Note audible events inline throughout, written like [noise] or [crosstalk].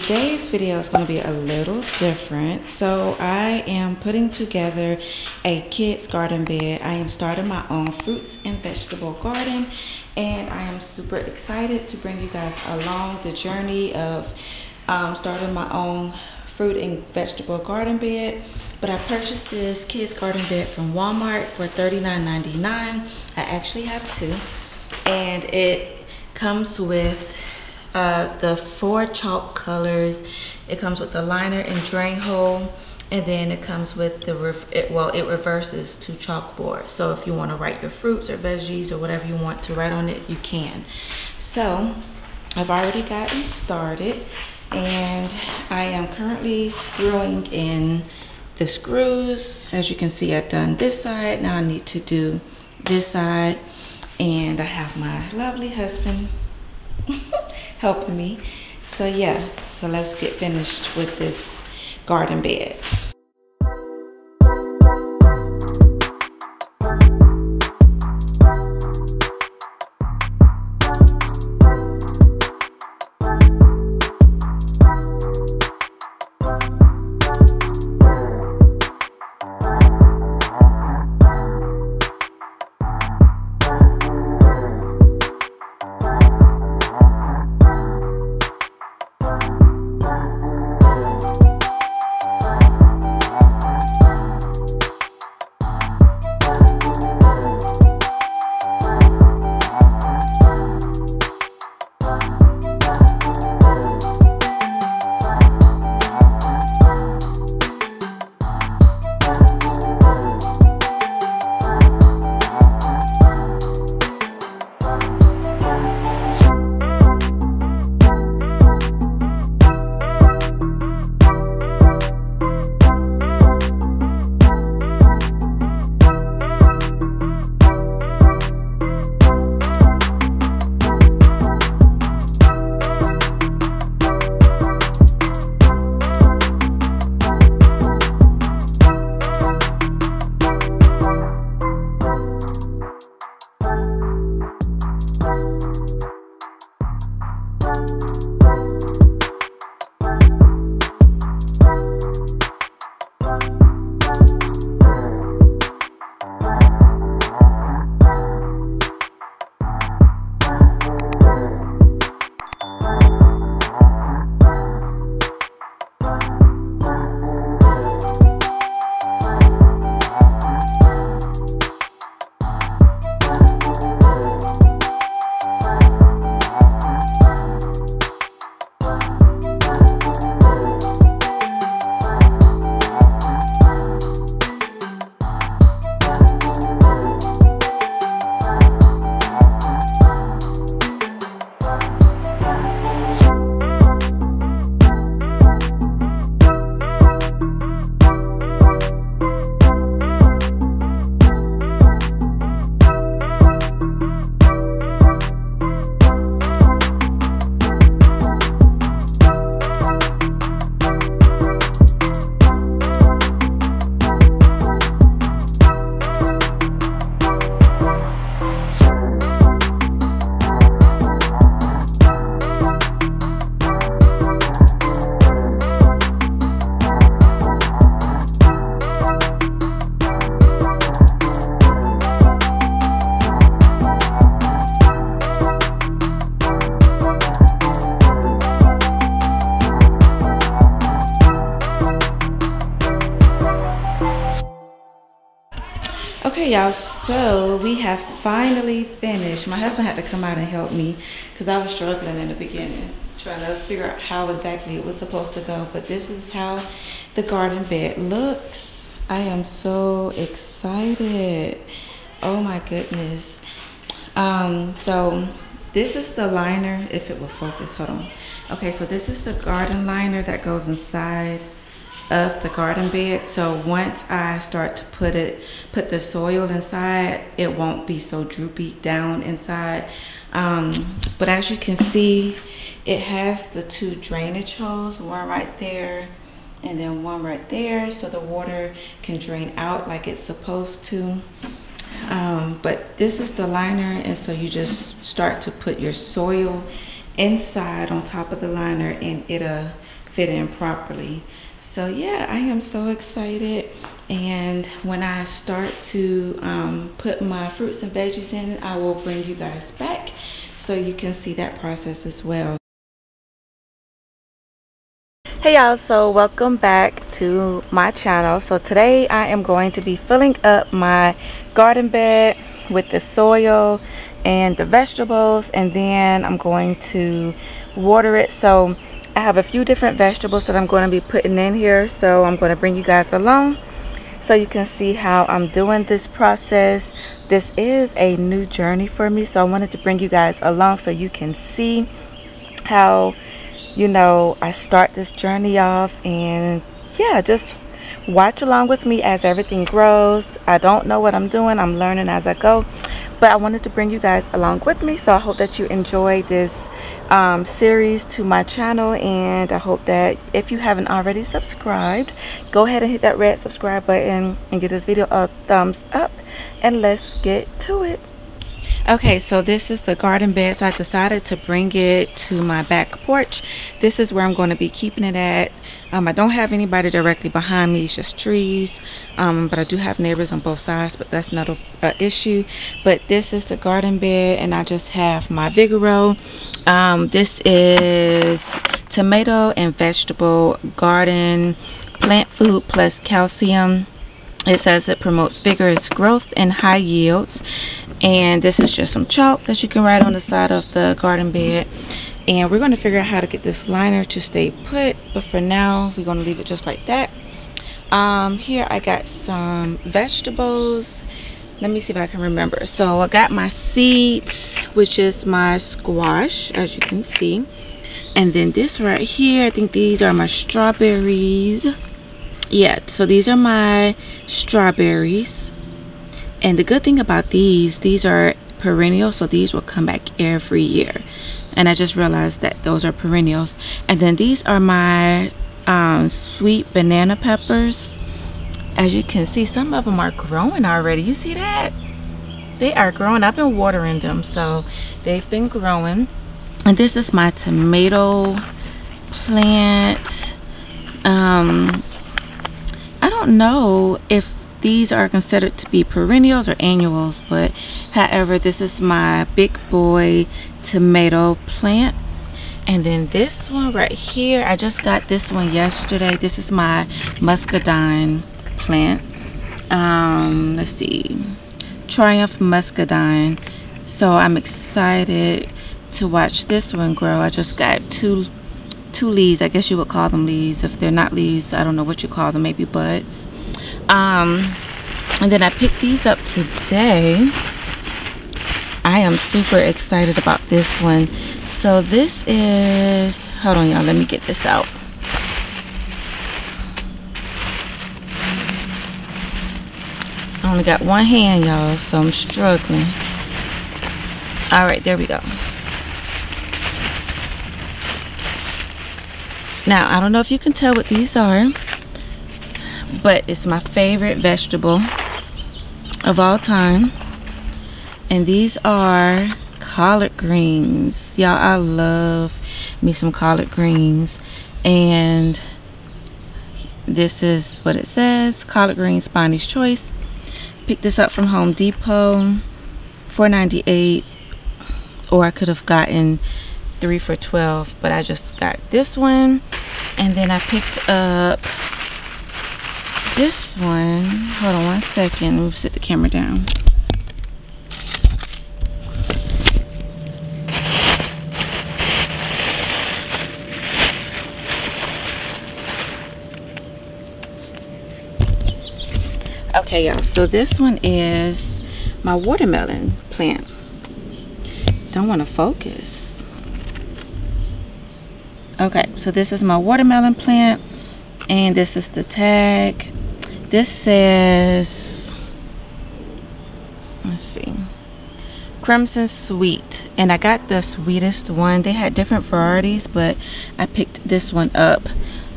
Today's video is going to be a little different. So I am putting together a kids garden bed. I am starting my own fruits and vegetable garden and I am super excited to bring you guys along the journey of um, starting my own fruit and vegetable garden bed. But I purchased this kids garden bed from Walmart for $39.99. I actually have two and it comes with uh, the four chalk colors. It comes with the liner and drain hole and then it comes with the, it, well, it reverses to chalkboard. So if you want to write your fruits or veggies or whatever you want to write on it, you can. So I've already gotten started and I am currently screwing in the screws. As you can see, I've done this side. Now I need to do this side and I have my lovely husband [laughs] helping me. So yeah, so let's get finished with this garden bed. Y'all, so we have finally finished. My husband had to come out and help me because I was struggling in the beginning, trying to figure out how exactly it was supposed to go. But this is how the garden bed looks. I am so excited. Oh my goodness. Um, so this is the liner, if it will focus, hold on. Okay, so this is the garden liner that goes inside of the garden bed. So once I start to put it put the soil inside it won't be so droopy down inside. Um, but as you can see it has the two drainage holes one right there and then one right there so the water can drain out like it's supposed to. Um, but this is the liner and so you just start to put your soil inside on top of the liner and it'll fit in properly. So yeah, I am so excited. And when I start to um, put my fruits and veggies in, I will bring you guys back so you can see that process as well. Hey y'all, so welcome back to my channel. So today I am going to be filling up my garden bed with the soil and the vegetables and then I'm going to water it. So I have a few different vegetables that I'm going to be putting in here. So I'm going to bring you guys along so you can see how I'm doing this process. This is a new journey for me. So I wanted to bring you guys along so you can see how, you know, I start this journey off and yeah, just watch along with me as everything grows. I don't know what I'm doing. I'm learning as I go but I wanted to bring you guys along with me so I hope that you enjoy this um, series to my channel and I hope that if you haven't already subscribed go ahead and hit that red subscribe button and give this video a thumbs up and let's get to it okay so this is the garden bed. So I decided to bring it to my back porch. This is where I'm going to be keeping it at. Um, I don't have anybody directly behind me. It's just trees. Um, but I do have neighbors on both sides but that's not a, issue. But this is the garden bed and I just have my Vigoro. Um, this is tomato and vegetable garden plant food plus calcium it says it promotes vigorous growth and high yields. And this is just some chalk that you can write on the side of the garden bed. And we're going to figure out how to get this liner to stay put. But for now we're going to leave it just like that. Um here i got some vegetables. Let me see if i can remember. So i got my seeds which is my squash as you can see. And then this right here i think these are my strawberries yeah so these are my strawberries. And the good thing about these these are perennial so these will come back every year. And I just realized that those are perennials. And then these are my um, sweet banana peppers. As you can see some of them are growing already. You see that? They are growing. I've been watering them so they've been growing. And this is my tomato plant um, don't know if these are considered to be perennials or annuals but however this is my big boy tomato plant. And then this one right here I just got this one yesterday. This is my muscadine plant. Um let's see triumph muscadine. So I'm excited to watch this one grow. I just got two two leaves I guess you would call them leaves if they're not leaves I don't know what you call them maybe buds. Um and then I picked these up today. I am super excited about this one. So this is hold on y'all let me get this out. I only got one hand y'all so I'm struggling. All right there we go now I don't know if you can tell what these are but it's my favorite vegetable of all time. And these are collard greens. Y'all I love me some collard greens. And this is what it says collard greens Bonnie's choice. Picked this up from Home Depot 4.98 or I could have gotten three for 12 but I just got this one and then I picked up this one, hold on one second. Me set the camera down. Okay, y'all. So this one is my watermelon plant. Don't want to focus. Okay, so this is my watermelon plant. And this is the tag. This says let's see crimson sweet. And I got the sweetest one. They had different varieties but I picked this one up.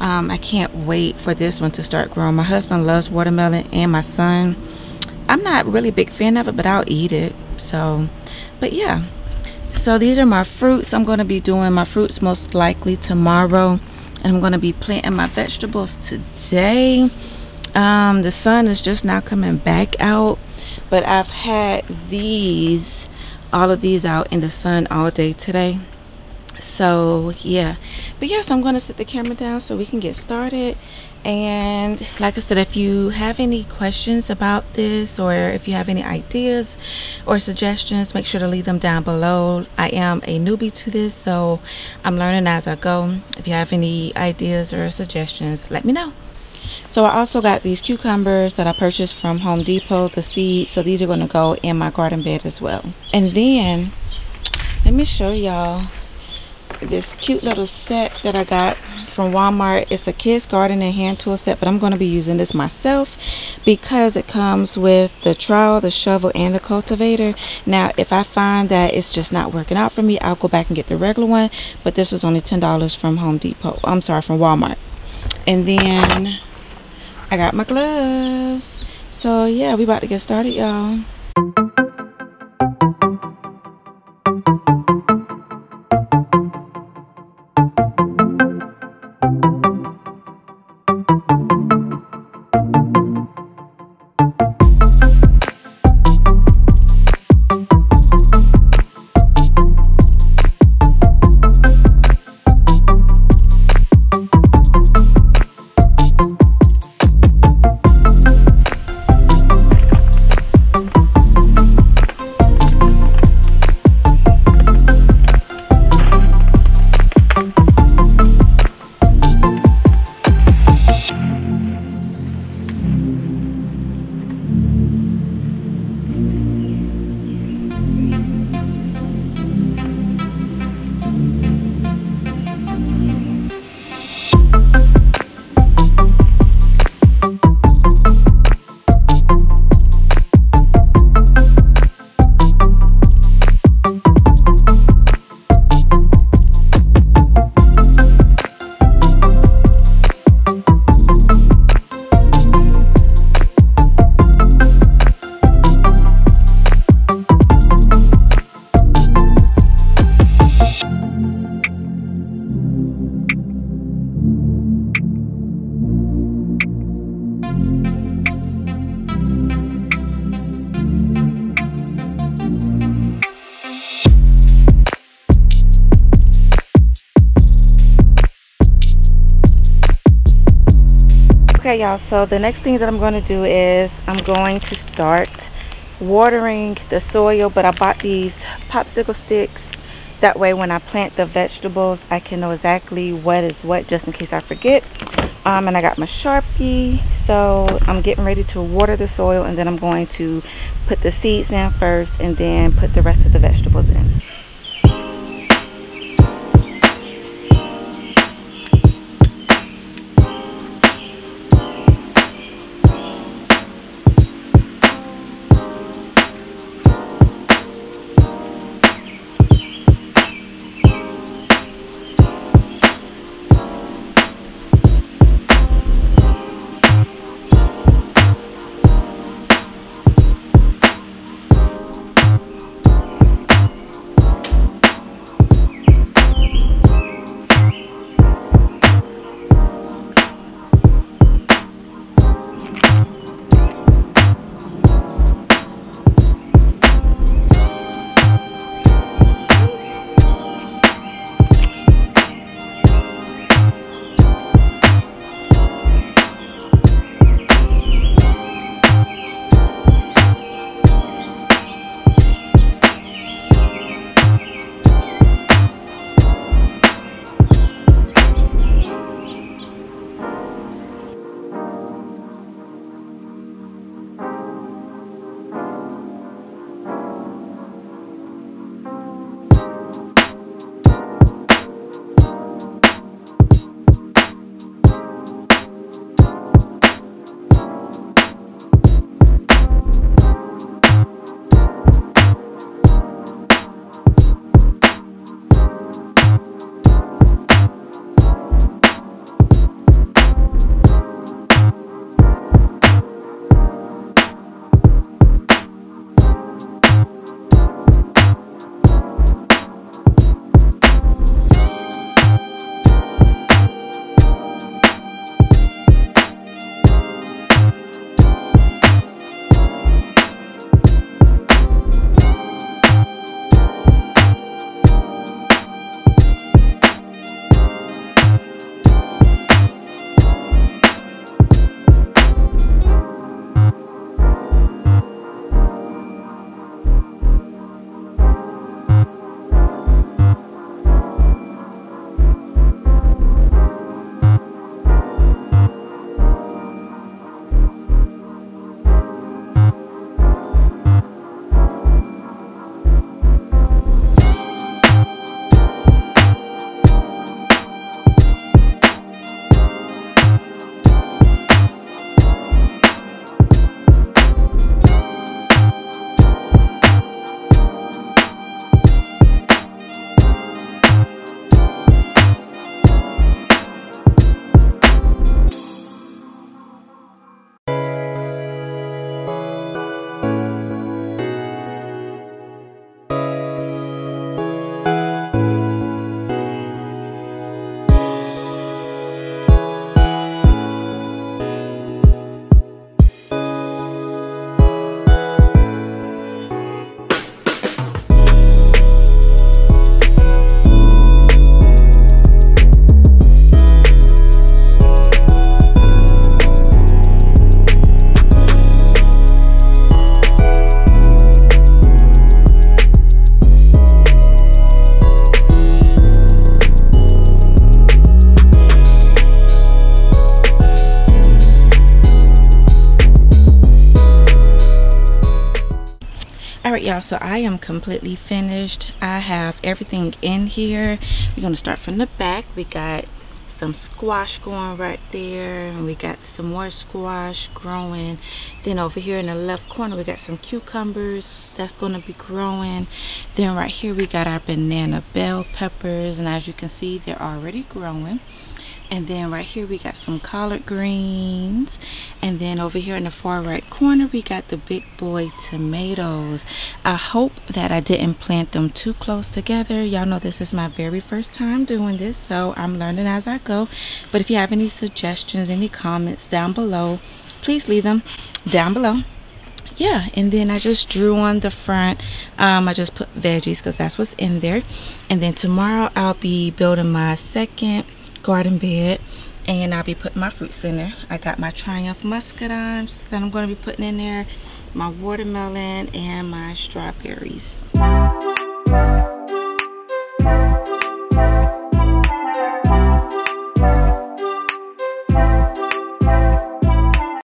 Um, I can't wait for this one to start growing. My husband loves watermelon and my son. I'm not really a big fan of it but I'll eat it so but yeah so these are my fruits. I'm going to be doing my fruits most likely tomorrow. And i'm going to be planting my vegetables today. Um, the sun is just now coming back out. But i've had these all of these out in the sun all day today so yeah. But yes i'm going to set the camera down so we can get started. And like i said if you have any questions about this or if you have any ideas or suggestions make sure to leave them down below. I am a newbie to this so i'm learning as i go. If you have any ideas or suggestions let me know. So I also got these cucumbers that I purchased from Home Depot, the seeds. So these are going to go in my garden bed as well. And then let me show y'all this cute little set that I got from Walmart. It's a kids garden and hand tool set, but I'm going to be using this myself because it comes with the trowel, the shovel, and the cultivator. Now, if I find that it's just not working out for me, I'll go back and get the regular one, but this was only $10 from Home Depot. I'm sorry, from Walmart. And then I got my gloves. So yeah, we about to get started, y'all. Y'all. So the next thing that i'm going to do is i'm going to start watering the soil but i bought these popsicle sticks. That way when i plant the vegetables i can know exactly what is what just in case i forget. Um, and i got my sharpie. So i'm getting ready to water the soil and then i'm going to put the seeds in first and then put the rest of the vegetables in y'all. So i am completely finished. I have everything in here. We're going to start from the back. We got some squash going right there and we got some more squash growing. Then over here in the left corner we got some cucumbers. That's going to be growing. Then right here we got our banana bell peppers and as you can see they're already growing and then right here we got some collard greens. And then over here in the far right corner we got the big boy tomatoes. I hope that i didn't plant them too close together. Y'all know this is my very first time doing this so i'm learning as i go. But if you have any suggestions any comments down below please leave them down below. Yeah and then i just drew on the front. Um, i just put veggies because that's what's in there. And then tomorrow i'll be building my second garden bed and I'll be putting my fruits in there. I got my Triumph muscadines that I'm going to be putting in there, my watermelon and my strawberries.